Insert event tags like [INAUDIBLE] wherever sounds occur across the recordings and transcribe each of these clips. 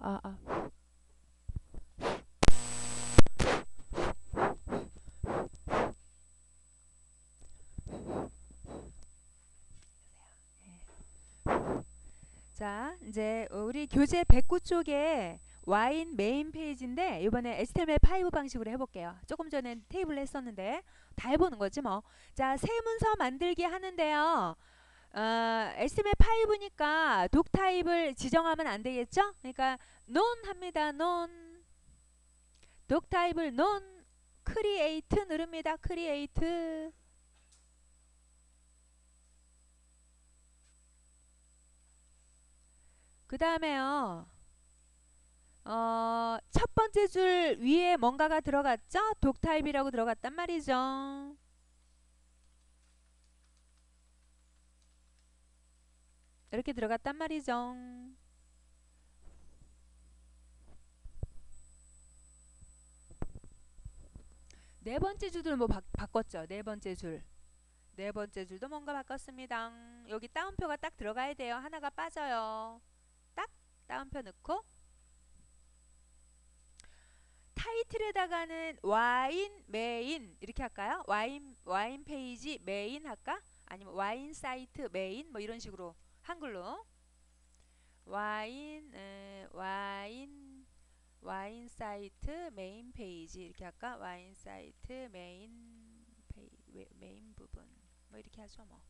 아, 아. 자, 이제 우리 교재 109 쪽에 와인 메인 페이지인데 이번에 HTML5 방식으로 해볼게요. 조금 전에 테이블 했었는데 다 해보는 거지 뭐. 자, 새 문서 만들기 하는데요. 어, HTML5니까 독 타입을 지정하면 안 되겠죠? 그러니까 non 합니다. non. 독 타입을 non create 누릅니다. create. 그 다음에요. 어, 첫 번째 줄 위에 뭔가가 들어갔죠? 독 타입이라고 들어갔단 말이죠. 이렇게 들어갔단 말이죠. 네 번째 줄도 뭐 바, 바꿨죠. 네 번째 줄. 네 번째 줄도 뭔가 바꿨습니다. 여기 따옴표가 딱 들어가야 돼요. 하나가 빠져요. 딱 따옴표 넣고 타이틀에다가는 와인 메인 이렇게 할까요? 와인 와인 페이지 메인 할까? 아니면 와인 사이트 메인 뭐 이런 식으로 한글로 와인 에, 와인 와인 사이트 메인 페이지 이렇게 할까? 와인 사이트 메인 페이, 메인 부분 뭐 이렇게 하죠 뭐.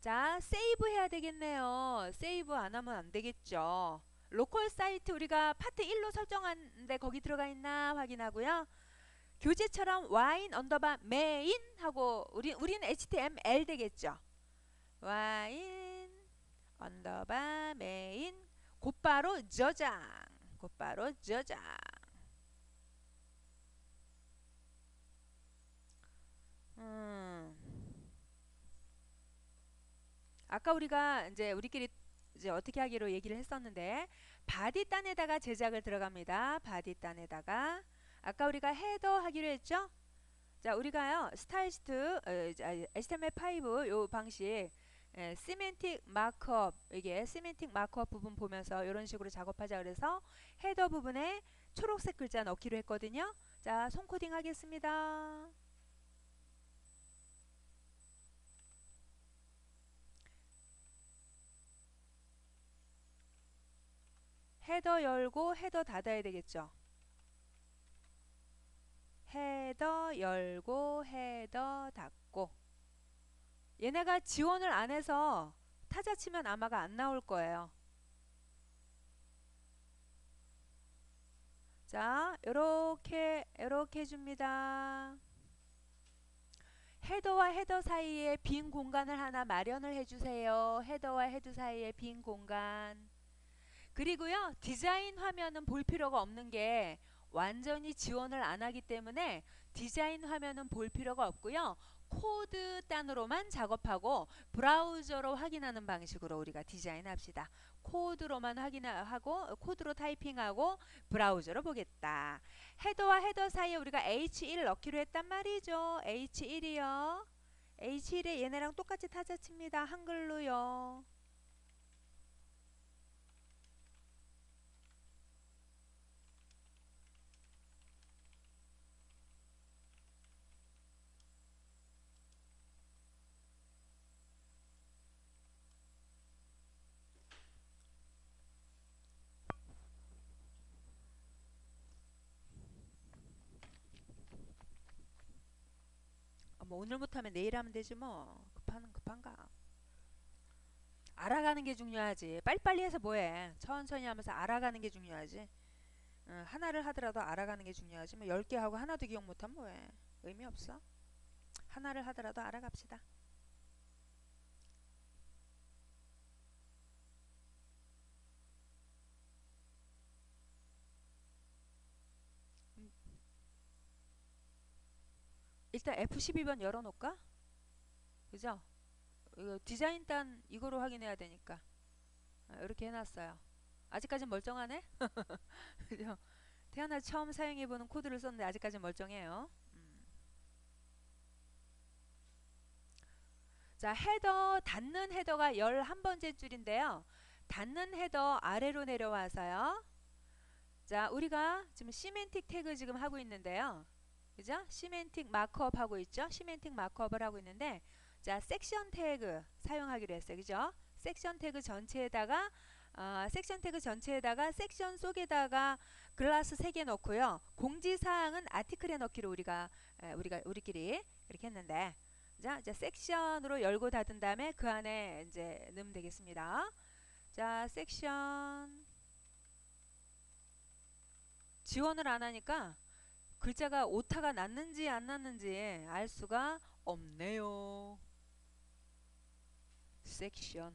자 save 해야 되겠네요. save 안 하면 안 되겠죠. local site 우리가 파트 1로 설정한데 거기 들어가 있나 확인하고요. 교재처럼 와인 underbar 메인 하고 우리 우리는 HTML 되겠죠. 와인 underbar 메인 곧바로 저장 곧바로 저장 음. 아까 우리가 이제 우리끼리 이제 어떻게 하기로 얘기를 했었는데 body 단에다가 제작을 들어갑니다. body 단에다가 아까 우리가 header 하기로 했죠? 자, 우리가요. style sheet 어, HTML5 요 방식 예, semantic markup 이게 semantic markup 부분 보면서 이런 식으로 작업하자 그래서 header 부분에 초록색 글자 넣기로 했거든요. 자, 손코딩 하겠습니다. 헤더 열고 헤더 닫아야 되겠죠. 헤더 열고 헤더 닫고 얘네가 지원을 안 해서 타자 치면 아마가 안 나올 거예요. 자, 요렇게 요렇게 해줍니다. 헤더와 헤더 사이에 빈 공간을 하나 마련을 해주세요. 헤더와 헤드 사이에 빈 공간. 그리고요 디자인 화면은 볼 필요가 없는 게 완전히 지원을 안 하기 때문에 디자인 화면은 볼 필요가 없고요 코드 단으로만 작업하고 브라우저로 확인하는 방식으로 우리가 디자인합시다. 코드로만 확인하고 코드로 타이핑하고 브라우저로 보겠다. 헤더와 헤더 사이에 우리가 H1 넣기로 했단 말이죠. H1이요. H1에 얘네랑 똑같이 타자칩니다. 한글로요 뭐 오늘 못하면 내일 하면 되지 뭐. 급하는 급한가? 알아가는 게 중요하지. 빨리빨리 해서 뭐해? 천천히 하면서 알아가는 게 중요하지. 응, 하나를 하더라도 알아가는 게 중요하지. 뭐 10개 하고 하나도 기억 못하면 뭐해? 의미 없어. 하나를 하더라도 알아갑시다 일단 F12번 열어놓을까? 그죠? 이거 디자인 단 이거로 확인해야 되니까 아, 이렇게 해놨어요. 아직까진 멀쩡하네? [LAUGHS] 그죠? 태어나 처음 사용해보는 코드를 썼는데 아직까지 멀쩡해요. 음. 자 헤더 닫는 헤더가 11번째 줄인데요. 닫는 헤더 아래로 내려와서요. 자, 우리가 지금 semantic tag 지금 하고 있는데요. 그죠? semantic markup 하고 있죠? semantic markup을 하고 있는데 자, section tag 사용하기로 했어요. 그죠? section tag 전체에다가 어, section tag 전체에다가 섹션 속에다가 glass 3개 넣고요. 공지 사항은 article에 넣기로 우리가 에, 우리가 우리끼리 그렇게 했는데 자, 이제 section으로 열고 닫은 다음에 그 안에 이제 넣으면 되겠습니다. 자, 섹션 지원을 안 하니까 글자가 오타가 났는지 안 났는지 알 수가 없네요. 섹션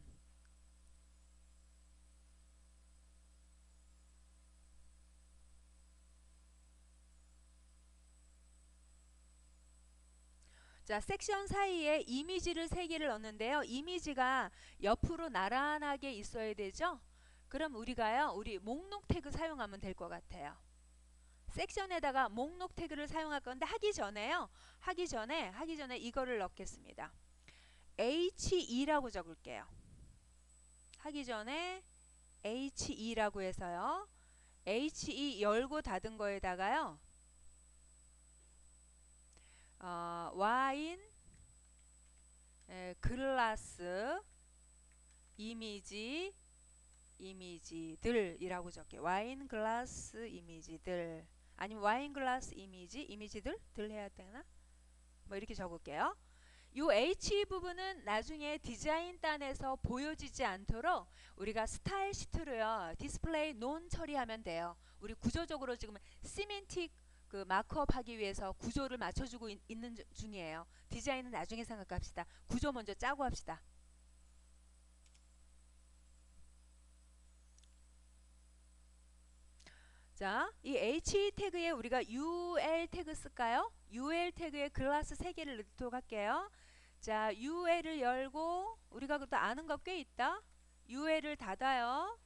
자, 섹션 사이에 이미지를 세 개를 넣는데요. 이미지가 옆으로 나란하게 있어야 되죠? 그럼 우리가요, 우리 목록 태그 사용하면 될 것 같아요. 섹션에다가 목록 태그를 사용할 건데 하기 전에요. 하기 전에 하기 전에 이거를 넣겠습니다. H2라고 적을게요. 하기 전에 H2라고 해서요. H2 열고 닫은 거에다가요. 어, 와인 에, glass 이미지 이미지들이라고 적게 와인 glass 이미지들 아니면 와인 glass 이미지 이미지들 들 해야 되나 뭐 이렇게 적을게요 요 H 부분은 나중에 디자인 단에서 보여지지 않도록 우리가 style sheet로요 display none 처리하면 돼요 우리 구조적으로 지금 semantic 그 markup 하기 위해서 구조를 맞춰주고 있, 는 중이에요. 디자인은 나중에 생각합시다. 구조 먼저 짜고 합시다. 자, 이 H 태그에 우리가 UL 태그 쓸까요? UL 태그에 글라스 3개를 넣도록 할게요. 자, UL을 열고 우리가 또 아는 거 꽤 있다. UL을 닫아요.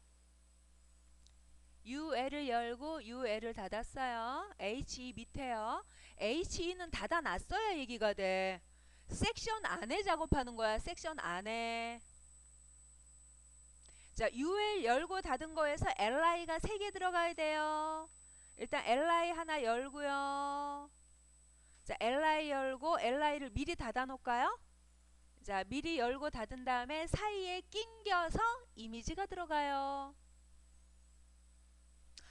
UL을 열고 UL을 닫았어요. HE 밑에요. HE는 닫아놨어야 얘기가 돼. 섹션 안에 작업하는 거야. 섹션 안에. 자, UL 열고 닫은 거에서 LI가 3개 들어가야 돼요. 일단 LI 하나 열고요. 자, LI 열고 LI를 미리 닫아 놓을까요? 자, 미리 열고 닫은 다음에 사이에 낑겨서 이미지가 들어가요.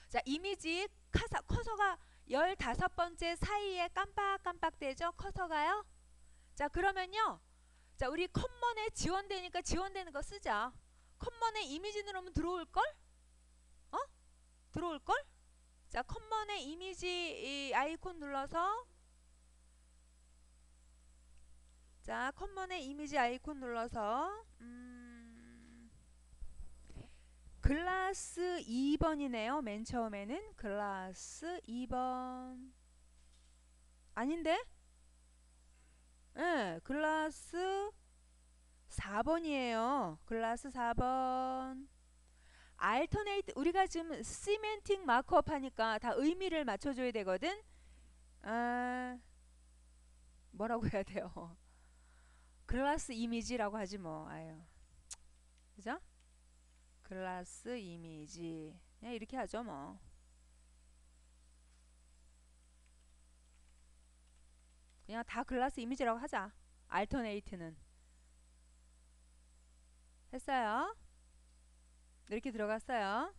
자, 이미지 커서, 커서가 15번째 사이에 깜빡깜빡 되죠? 커서가요. 자, 그러면요. 자, 우리 컴먼에 지원되니까 지원되는 거 쓰자. 컴먼에 이미지 누르면 들어올걸? 어? 들어올걸? 자, 컴먼에 이미지 아이콘 눌러서 자, 컴먼에 이미지 아이콘 눌러서 음 글라스 2번이네요. 맨 처음에는 글라스 2번 아닌데? 예, 네, glass 4번이에요. glass 4번 alternate 우리가 지금 semantic markup 하니까 다 의미를 맞춰줘야 되거든. 아, 뭐라고 해야 돼요? glass 이미지라고 하지 뭐. 아유, 그죠? glass 이미지 그냥 이렇게 하죠 뭐 그냥 다 글라스 이미지라고 하자 알터네이트는 했어요 이렇게 들어갔어요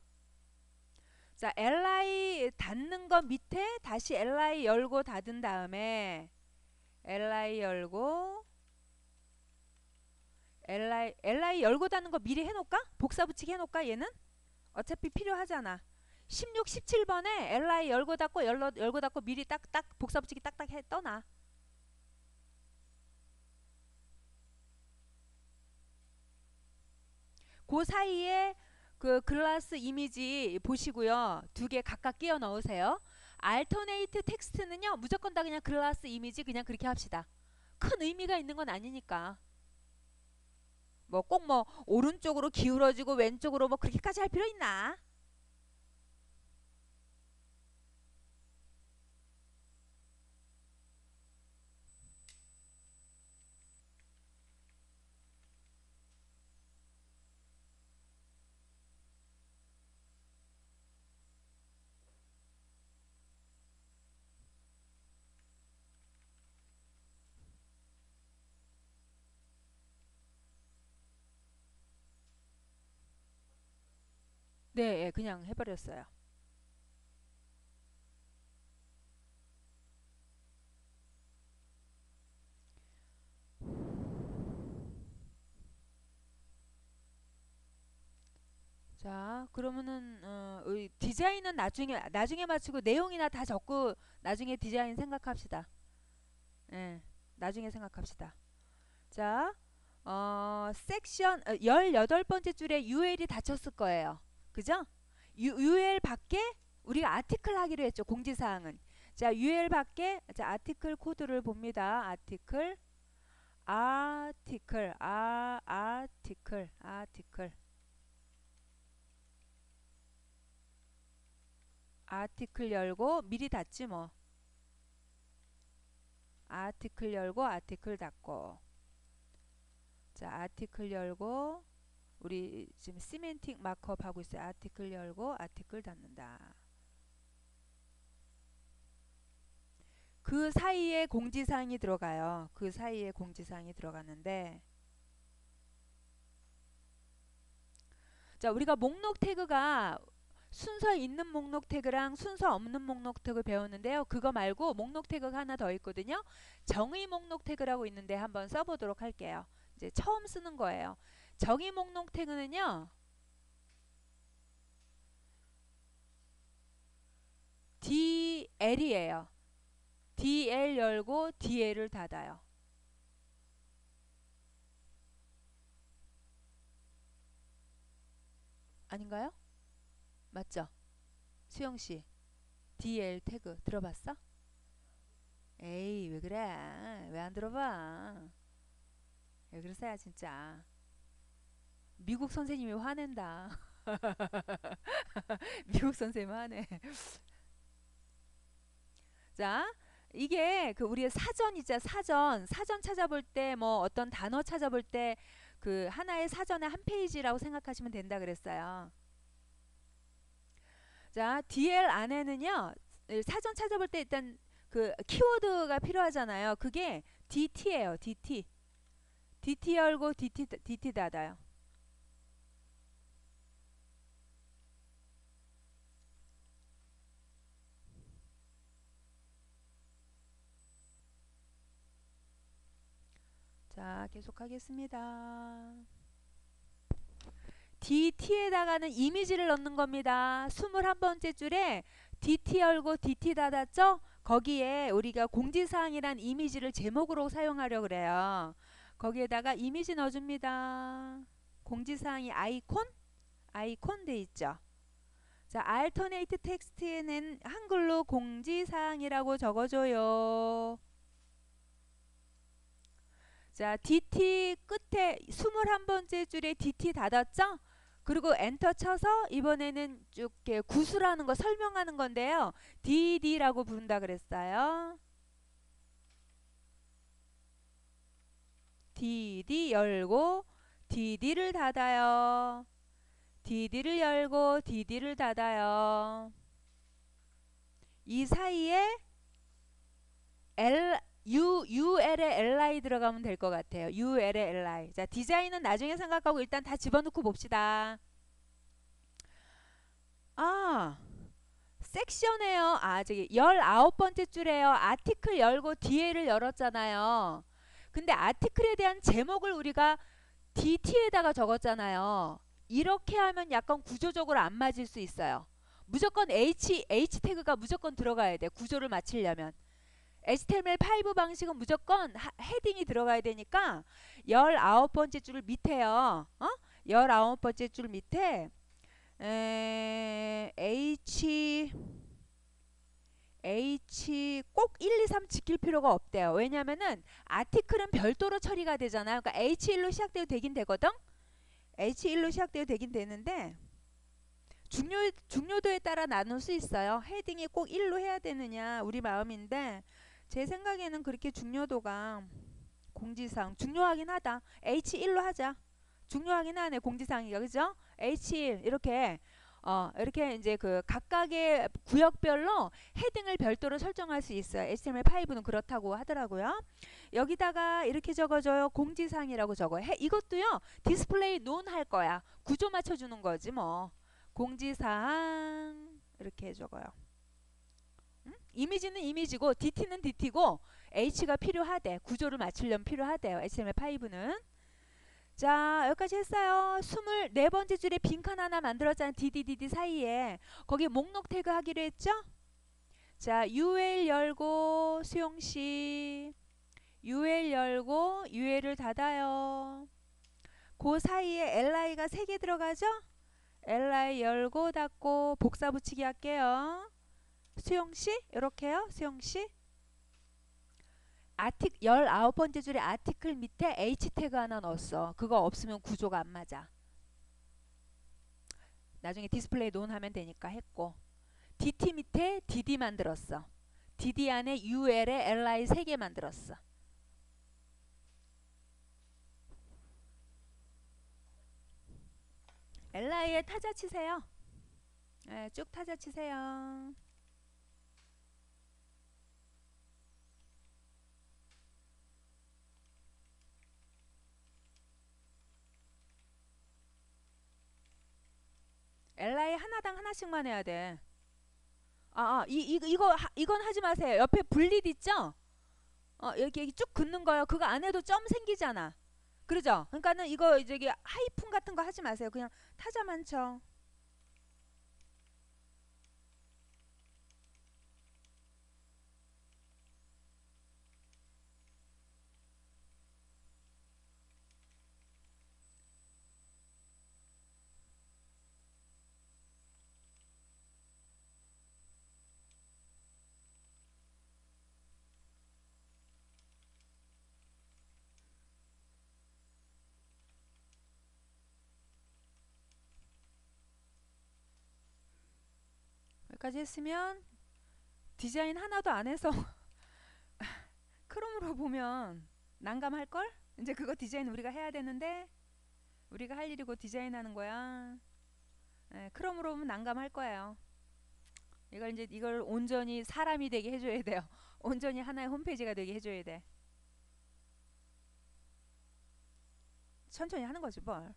자 li 닫는 거 밑에 다시 li 열고 닫은 다음에 li 열고 li, li 열고 닫는 거 미리 해 놓을까? 복사 붙이기 해 놓을까 얘는? 어차피 필요하잖아 16, 17번에 li 열고 닫고 열로, 열고 닫고 미리 딱딱 복사 붙이기 딱딱 해 떠나 그 사이에 그 글라스 이미지 보시고요. 두 개 각각 끼워 넣으세요. 알터네이트 텍스트는요 무조건 다 그냥 글라스 이미지 그냥 그렇게 합시다. 큰 의미가 있는 건 아니니까. 뭐 꼭뭐 뭐 오른쪽으로 기울어지고 왼쪽으로 뭐 그렇게까지 할 필요 있나? 네, 예, 그냥 해버렸어요. 자, 그러면은 어, 의 디자인은 나중에 나중에 맞추고 내용이나 다 적고 나중에 디자인 생각합시다. 예, 나중에 생각합시다. 자, 어, 섹션 어, 18번째 줄에 UL이 닫혔을 거예요. 그죠? UL 밖에 우리가 아티클 하기로 했죠. 공지사항은. 자, UL 밖에 자, 아티클 코드를 봅니다. 아티클 아티클 아 아티클 아티클 아티클 열고 미리 닫지 뭐. article 열고 article 닫고. 자, article 열고 우리 지금 semantic markup 하고 있어요. article 열고 article 닫는다. 그 사이에 공지사항이 들어가요. 그 사이에 공지사항이 들어가는데 자, 우리가 목록 tag가 순서 있는 목록 tag랑 순서 없는 목록 태그 배웠는데요. 그거 말고 목록 tag가 하나 더 있거든요. 정의 목록 태그라고 있는데 한번 써보도록 할게요. 이제 처음 쓰는 거예요. 정의 목록 태그는요. DL이에요. DL 열고 DL을 닫아요. 아닌가요? 맞죠? 수영 씨. DL 태그 들어봤어? 에이, 왜 그래? 왜 안 들어봐? 왜 그러세요, 진짜? 미국 선생님이 화낸다. [LAUGHS] 미국 선생님 화내. 자, 이게 그 우리의 사전 있자 사전 사전 찾아볼 때 뭐 어떤 단어 찾아볼 때 그 하나의 사전의 한 페이지라고 생각하시면 된다 그랬어요. 자, DL 안에는요. 사전 찾아볼 때 일단 그 키워드가 필요하잖아요. 그게 DT예요. DT. DT 열고 DT DT 닫아요. 자, 계속하겠습니다. DT에다가는 이미지를 넣는 겁니다. 21번째 줄에 DT 열고 DT 닫았죠? 거기에 우리가 공지사항이란 이미지를 제목으로 사용하려 그래요. 거기에다가 이미지 넣어줍니다. 공지사항이 아이콘? 아이콘 돼 있죠. 자, 알터네이트 텍스트에는 한글로 공지사항이라고 적어줘요. 자, DT 끝에 21번째 줄에 DT 닫았죠? 그리고 엔터 쳐서 이번에는 쭉 구수라는 거 설명하는 건데요. DD라고 부른다 그랬어요. DD 열고 DD를 닫아요. DD를 열고 DD를 닫아요. 이 사이에 L U, UL에 LI 들어가면 될 것 같아요. UL에 LI. 자, 디자인은 나중에 생각하고 일단 다 집어넣고 봅시다. 아, 섹션에요. 아, 저기 19번째 줄에요. 아티클 열고 뒤에를 열었잖아요. 근데 아티클에 대한 제목을 우리가 DT에다가 적었잖아요. 이렇게 하면 약간 구조적으로 안 맞을 수 있어요. 무조건 H, H 태그가 무조건 들어가야 돼. 구조를 맞추려면. HTML5 방식은 무조건 하, 헤딩이 들어가야 되니까 19번째 줄 밑에요. 어? 19번째 줄 밑에 에, H H 꼭 1, 2, 3 지킬 필요가 없대요. 왜냐면은 아티클은 별도로 처리가 되잖아요. 그러니까 H1로 시작돼도 되긴 되거든. H1로 시작돼도 되긴 되는데 중요 중요도에 따라 나눌 수 있어요. 헤딩이 꼭 1로 해야 되느냐 우리 마음인데 제 생각에는 그렇게 중요도가 공지사항 중요하긴 하다. H1로 하자. 중요하긴 하네 공지사항이가 그죠? H1 이렇게 어 이렇게 이제 그 각각의 구역별로 헤딩을 별도로 설정할 수 있어요. HTML5는 그렇다고 하더라고요. 여기다가 이렇게 적어줘요. 공지사항이라고 적어. 해 이것도요. display none 할 거야. 구조 맞춰주는 거지 뭐. 공지사항 이렇게 적어요. 음? 이미지는 이미지고 DT는 DT고 H가 필요하대. 구조를 맞추려면 필요하대요. HTML5는. 자 여기까지 했어요. 24번째 줄에 빈칸 하나 만들었잖아요. DDDD 사이에. 거기 목록 태그 하기로 했죠? 자 UL 열고 수용시 UL 열고 UL을 닫아요. 그 사이에 LI가 3개 들어가죠? LI 열고 닫고 복사 붙이기 할게요. 수용시 이렇게요. 수용시 아티 19번째 줄에 아티클 밑에 H 태그 하나 넣었어. 그거 없으면 구조가 안 맞아. 나중에 display none 하면 되니까 했고 DT 밑에 DD 만들었어. DD 안에 UL에 LI 3개 만들었어. LI에 타자 치세요. 네, 쭉 타자 치세요. LI 하나당 하나씩만 해야 돼. 아, 아 이, 이, 이거, 하, 이건 하지 마세요. 옆에 분릿 있죠? 어, 여기 쭉 긋는 거요. 그거 안 해도 점 생기잖아. 그러죠? 그러니까는 이거 저기 하이픈 같은 거 하지 마세요. 그냥 타자만 쳐. 여기까지 했으면 디자인 하나도 안 해서 [LAUGHS] 크롬으로 보면 난감할걸? 이제 그거 디자인 우리가 해야 되는데 우리가 할 일이고 디자인하는 거야. 네, 크롬으로 보면 난감할 거예요. 이걸 이제 이걸 온전히 사람이 되게 해줘야 돼요. [LAUGHS] 온전히 하나의 홈페이지가 되게 해줘야 돼. 천천히 하는 거지 뭘.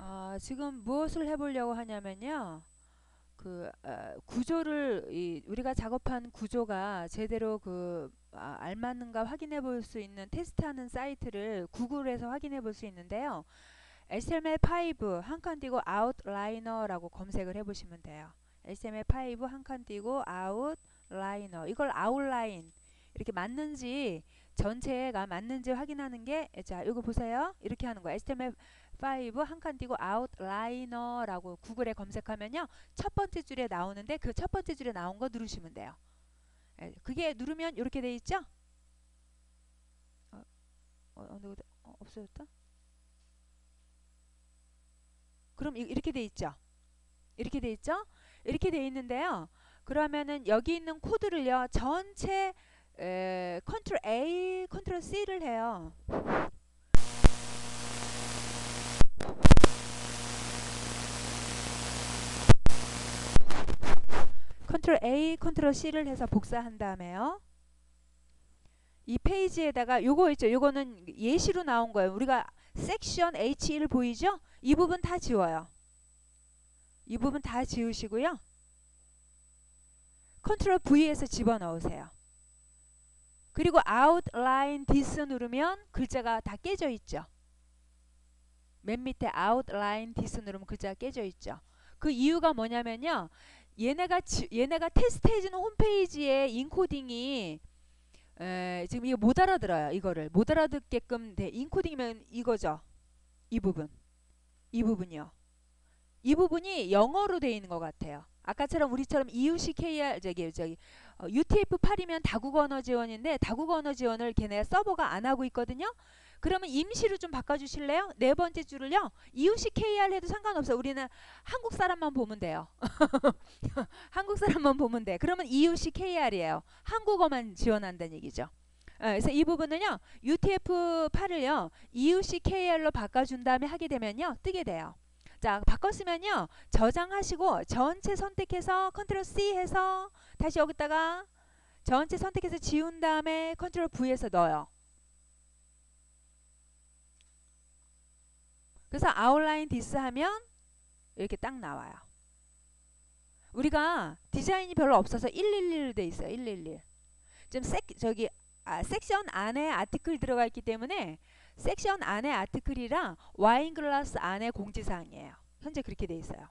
어, 지금 무엇을 해보려고 하냐면요. 그 어, 구조를 이, 우리가 작업한 구조가 제대로 그 아, 알맞는가 확인해 볼 수 있는 테스트하는 사이트를 구글에서 확인해 볼 수 있는데요. HTML5 한 칸 띄고 outliner라고 검색을 해 보시면 돼요. HTML5 한 칸 띄고 outliner 이걸 아웃라인 이렇게 맞는지 전체가 맞는지 확인하는 게 자 이거 보세요. 이렇게 하는 거예요 HTML 5 한 칸 띄고 outliner라고 구글에 검색하면요. 첫 번째 줄에 나오는데 그 첫 번째 줄에 나온 거 누르시면 돼요. 예, 그게 누르면 이렇게 돼 있죠? 어, 어, 어, 어, 없어졌다? 그럼 이, 이렇게 돼 있죠? 이렇게 돼 있죠? 이렇게 돼 있는데요. 그러면은 여기 있는 코드를요. 전체 에, 컨트롤 A, 컨트롤 C를 해요. 컨트롤 A, 컨트롤 C를 해서 복사한 다음에요. 이 페이지에다가 요거 있죠. 요거는 예시로 나온 거예요. 우리가 섹션 H1 보이죠? 이 부분 다 지워요. 이 부분 다 지우시고요. 컨트롤 V 해서 집어넣으세요. 그리고 outline this 누르면 글자가 다 깨져 있죠. 맨 밑에 outline this 누르면 글자가 깨져 있죠. 그 이유가 뭐냐면요. 얘네가 지, 얘네가 테스트해주는 홈페이지에 인코딩이 에, 지금 이거 못 알아들어요. 이거를 못 알아듣게끔 돼. 인코딩이면 이거죠. 이 부분, 이 부분이요. 이 부분이 영어로 되어 있는 것 같아요. 아까처럼 우리처럼 EUC KR 저기 저기 어, UTF-8이면 다국어 언어 지원인데 다국어 언어 지원을 걔네 서버가 안 하고 있거든요. 그러면 임시로 좀 바꿔주실래요? 네 번째 줄을요. EUC KR 해도 상관없어요. 우리는 한국 사람만 보면 돼요. [LAUGHS] 한국 사람만 보면 돼. 그러면 EUC KR이에요. 한국어만 지원한다는 얘기죠. 어, 그래서 이 부분은요. UTF-8을요. EUC KR로 바꿔준 다음에 하게 되면요. 뜨게 돼요. 자 바꿨으면요. 저장하시고 전체 선택해서 컨트롤 C 해서 다시 여기다가 전체 선택해서 지운 다음에 컨트롤 V 해서 넣어요. 그래서 outline this 하면 이렇게 딱 나와요. 우리가 디자인이 별로 없어서 111로 돼 있어요. 111 지금 색 저기 아, 섹션 안에 article 들어가 있기 때문에 섹션 안에 article이랑 와인 글라스 안에 공지사항이에요. 현재 그렇게 돼 있어요.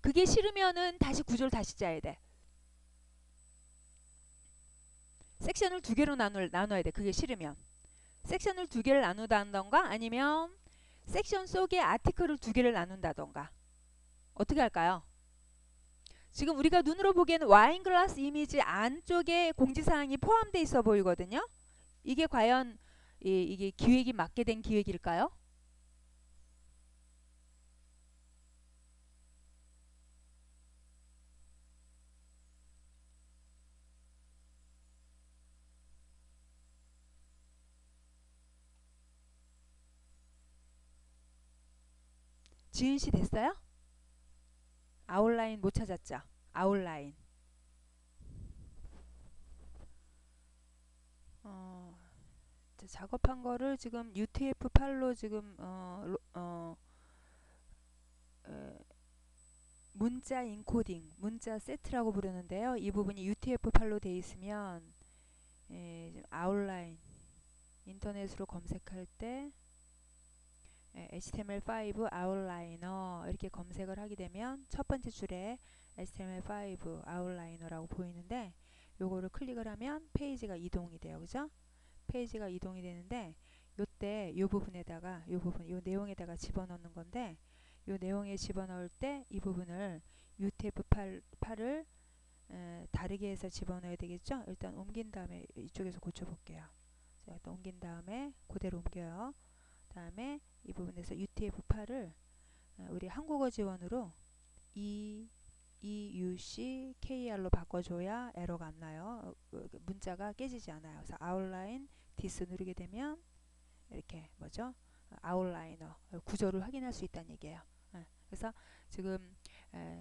그게 싫으면은 다시 구조를 다시 짜야 돼. 섹션을 두 개로 나눌, 나눠야 돼. 그게 싫으면. 섹션을 두 개를 나누다던가 아니면 섹션 속에 아티클을 두 개를 나눈다던가 어떻게 할까요? 지금 우리가 눈으로 보기에는 와인 글라스 이미지 안쪽에 공지사항이 포함되어 있어 보이거든요. 이게 과연 이, 이게 기획이 맞게 된 기획일까요? 지은 씨 됐어요? 아웃라인 못 찾았죠? 아웃라인. 어, 작업한 거를 지금 UTF-8로 지금 어, 어, 에, 문자 인코딩, 문자 세트라고 부르는데요. 이 부분이 UTF-8로 돼 있으면 에, 아웃라인 인터넷으로 검색할 때 HTML5 outliner 이렇게 검색을 하게 되면 첫 번째 줄에 HTML5 outliner라고 보이는데 요거를 클릭을 하면 페이지가 이동이 돼요. 그죠? 페이지가 이동이 되는데 요때 요 부분에다가 요 부분 요 내용에다가 집어넣는 건데 요 내용에 집어넣을 때 이 부분을 UTF-8을 다르게 해서 집어넣어야 되겠죠? 일단 옮긴 다음에 이쪽에서 고쳐볼게요. 자, 일단 옮긴 다음에 그대로 옮겨요. 다음에 이 부분에서 UTF-8을 어, 우리 한국어 지원으로 E, EUC, KR로 바꿔줘야 에러가 안 나요. 어, 그, 그 문자가 깨지지 않아요. 그래서 outline this 누르게 되면 이렇게 뭐죠? outliner 구조를 확인할 수 있다는 얘기예요. 예, 그래서 지금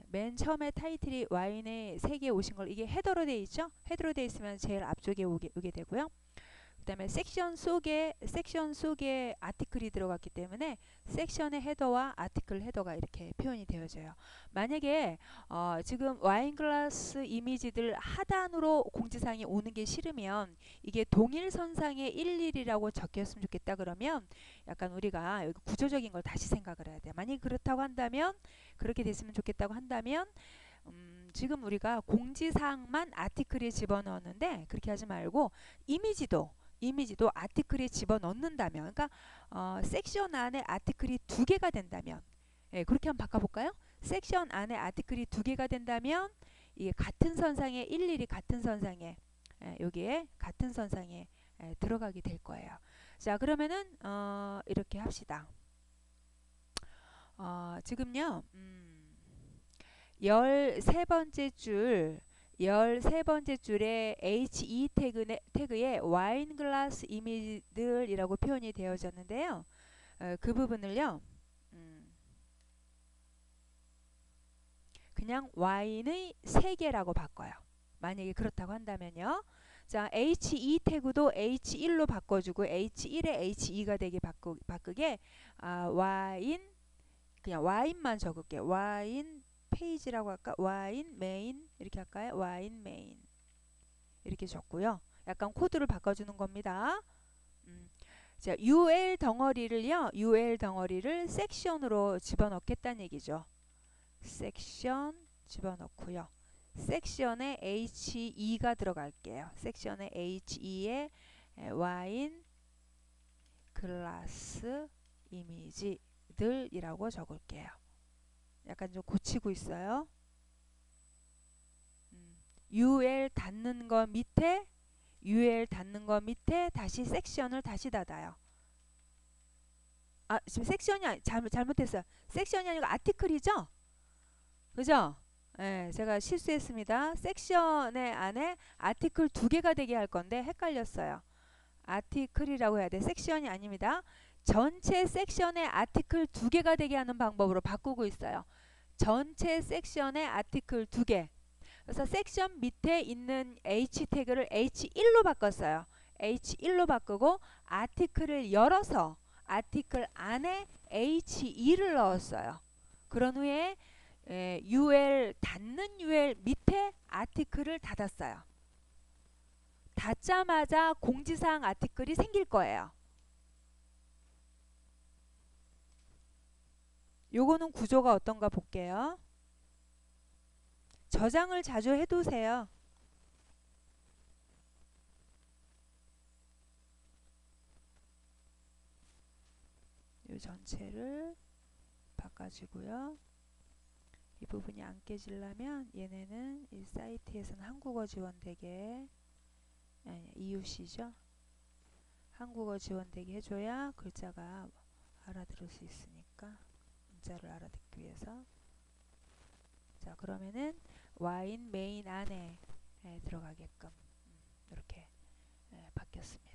맨 처음에 타이틀이 와인의 세개 오신 걸 이게 헤더로 돼 있죠? 헤더로 돼 있으면 제일 앞쪽에 오게, 오게 되고요. 그 다음에 섹션 속에 섹션 속에 아티클이 들어갔기 때문에 섹션의 헤더와 아티클 헤더가 이렇게 표현이 되어져요. 만약에 어, 지금 와인글라스 이미지들 하단으로 공지사항이 오는 게 싫으면 이게 동일 선상에 11이라고 적혔으면 좋겠다 그러면 약간 우리가 여기 구조적인 걸 다시 생각을 해야 돼요. 만약 그렇다고 한다면 그렇게 됐으면 좋겠다고 한다면 음, 지금 우리가 공지사항만 아티클에 집어넣었는데 그렇게 하지 말고 이미지도 이미지도 아티클에 집어넣는다면 그러니까 어, 섹션 안에 아티클이 두 개가 된다면 예, 그렇게 한번 바꿔볼까요? 섹션 안에 아티클이 두 개가 된다면 이게 같은 선상에 일일이 같은 선상에 예, 여기에 같은 선상에 예, 들어가게 될 거예요. 자 그러면은 어, 이렇게 합시다. 어, 지금요 음, 13번째 줄 13번째 줄에 HE 태그, 태그에 와인 글라스 이미지들이라고 표현이 되어졌는데요. 어, 그 부분을요. 음, 그냥 와인의 세개라고 바꿔요. 만약에 그렇다고 한다면요. 자, H2 태그도 H1로 바꿔주고 H1에 H2가 되게 바꾸, 바꾸게 아, 와인 그냥 와인만 적을게. 와인 페이지라고 할까? 와인 메인 이렇게 할까요? 와인 메인 이렇게 줬고요. 약간 코드를 바꿔주는 겁니다. 음. 자, UL 덩어리를요. UL 덩어리를 섹션으로 집어넣겠다는 얘기죠. 섹션 집어넣고요. 섹션에 HE가 들어갈게요. 섹션에 HE에 와인 글라스 이미지들이라고 적을게요. 약간 좀 고치고 있어요. 음, UL 닫는 거 밑에 UL 닫는 거 밑에 다시 섹션을 다시 닫아요. 아 지금 섹션이 아니, 잘못 잘못했어요. 섹션이 아니고 아티클이죠? 그죠? 예, 제가 실수했습니다. 섹션의 안에 아티클 두 개가 되게 할 건데 헷갈렸어요. 아티클이라고 해야 돼. 섹션이 아닙니다. 전체 섹션의 아티클 두 개가 되게 하는 방법으로 바꾸고 있어요. 전체 섹션의 아티클 두 개. 그래서 섹션 밑에 있는 H 태그를 H1로 바꿨어요. H1로 바꾸고 아티클을 열어서 아티클 안에 H2를 넣었어요. 그런 후에 에, UL 닫는 UL 밑에 아티클을 닫았어요. 닫자마자 공지사항 아티클이 생길 거예요. 요거는 구조가 어떤가 볼게요. 저장을 자주 해두세요. 요 전체를 바꿔주고요. 이 부분이 안 깨지려면 얘네는 이 사이트에서는 한국어 지원되게 아니, 이웃이죠. 한국어 지원되게 해줘야 글자가 알아들을 수 있으니까 문자를 알아듣기 위해서 자 그러면은 와인 메인 안에 에, 들어가게끔 음, 이렇게 에, 바뀌었습니다.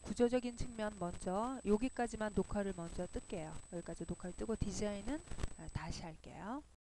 구조적인 측면 먼저 여기까지만 녹화를 먼저 뜰게요. 여기까지 녹화를 뜨고 디자인은 아, 다시 할게요.